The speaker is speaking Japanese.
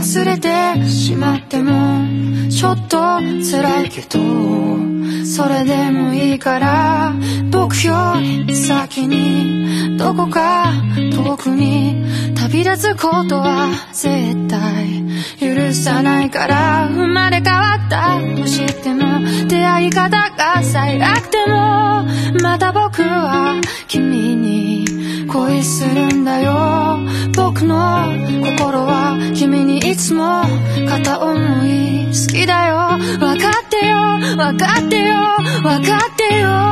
忘れてしまってもちょっと辛いけどそれでもいいから僕より先にどこか遠くに旅立つことは絶対許さないから生まれ変わったとしても出会い方が最悪でもまた僕は君に恋するんだよ。僕のいつも片思い好きだよ。分かってよ。分かってよ。分かってよ。